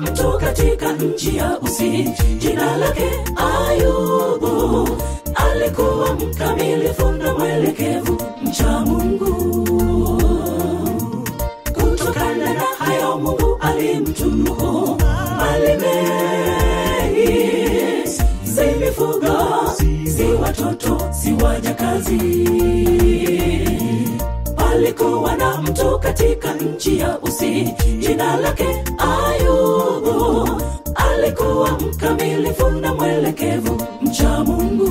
mtu katika nchi ya usi. Jina lake ayubu. Alikuwa mkamilifu na mwelekevu mcha mungu. Kutokana na hayo mungu alimtunuku. Mali mengi si mifugo si watoto si wajakazi. Palikuwa na mtu katika nchi ya usi. Jina lake ayubu alikuwa mkamilifu na mwelekevu mcha mungu.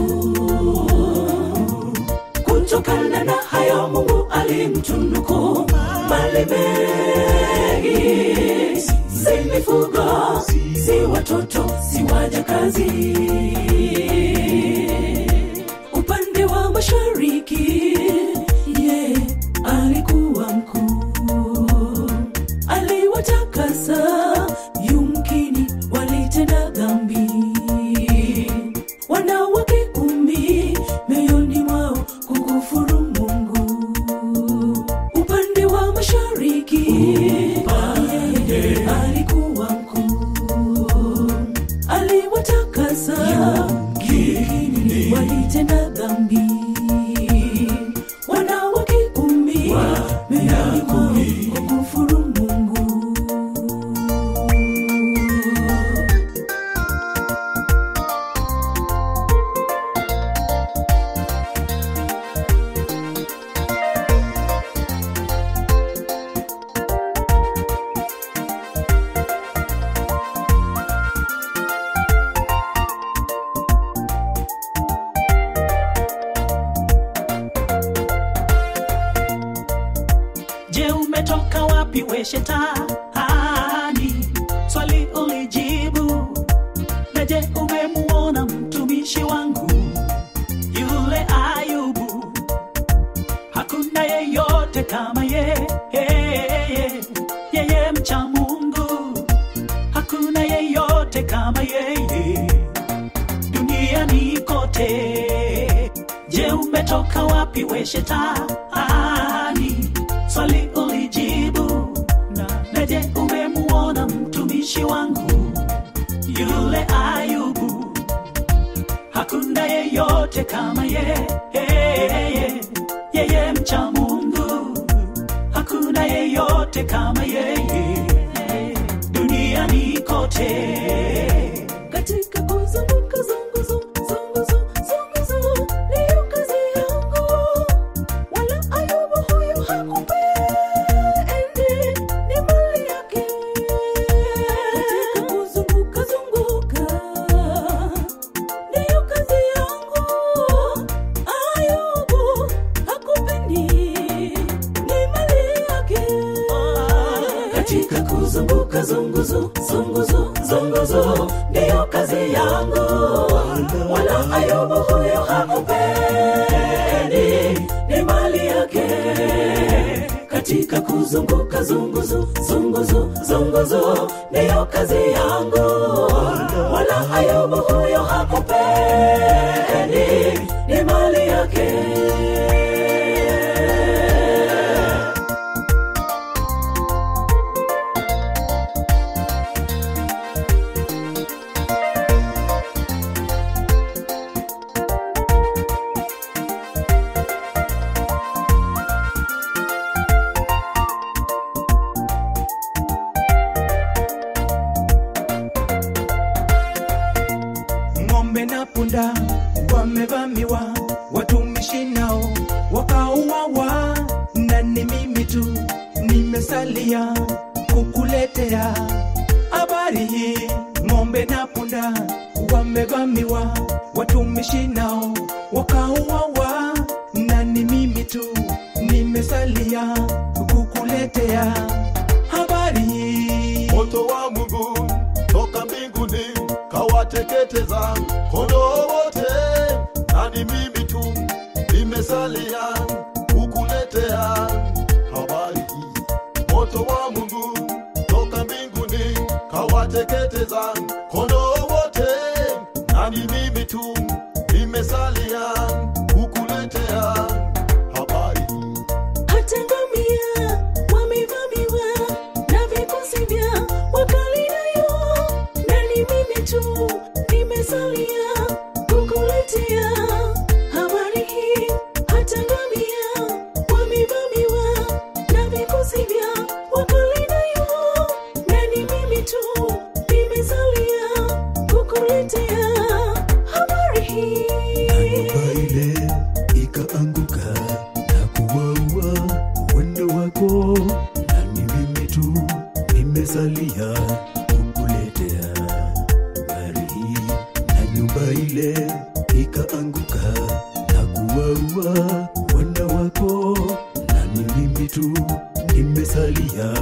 Kutokana na hayo mungu alimtunuku mali mengi. Si mifugo si watoto si wajakazi ولي جنى ذنبي umetoka wapi we shetani? Swali ulijibu. Na je umemuona mtumishi wangu? Yule ayubu. Hakuna yeyote kama ye yeye yeye mcha mungu. Hakuna yeyote kama yeye duniani kote. Je umetoka wapi we shetani? Swali yeyote kama ye yeye yeye mcha mungu. Hakuna yeyote kama yeye duniani kote. Katika kuzunguka huyo hakupeni, ni mali yake. Katika kuzunguka zunguzu zunguzu zunguzu ndiyo kazi yangu. Wala ayubu huyo hakupendi wamevamiwa, watumishi nao wakauawa, na ni mimi tu nimesalia kukuletea habari hii. Ng'ombe na punda wamevamiwa, watumishi nao wakauawa, na ni mimi tu nimesalia kukuletea habari hii. moto wa Mungu toka mbinguni kawateketeza kondoo kawateketeza nyumba ile ikaanguka na kuwaua wako, na ni nimesalia. Na nyumba ile ikaanguka na kuwaua wako, na nimesalia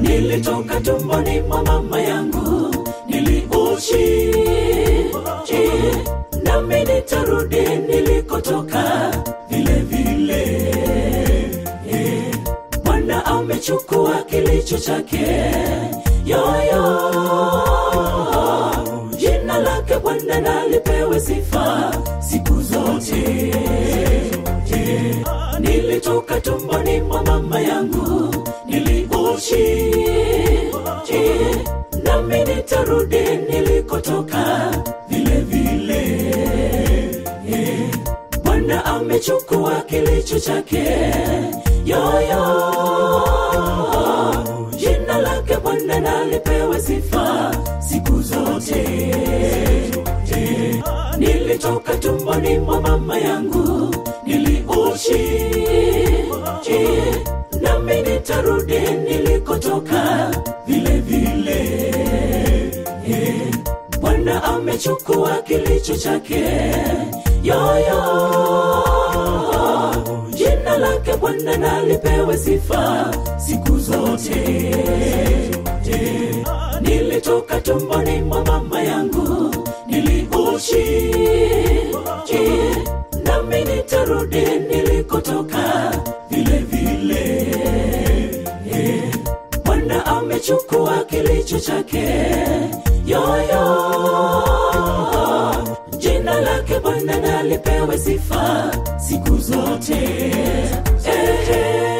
nilitoka tumboni mwa mama yangu chake. Yoyo. Jina lake bwana nalipewe sifa siku zote. Nilitoka tumboni mwa mama yangu niliuchi nami nitarudi nilikotoka vile vile. Bwana amechukua kilicho chake nilitoka tumboni mwa mama yangu niliuchi nami nitarudi nilikotoka? Vile vile bwana amechukua kilicho chake? Yoyo jina lake bwana nalipewe sifa siku zote. Nilitoka tumboni mwa mama yangu lake sifa siku zote, siku zote Ehe.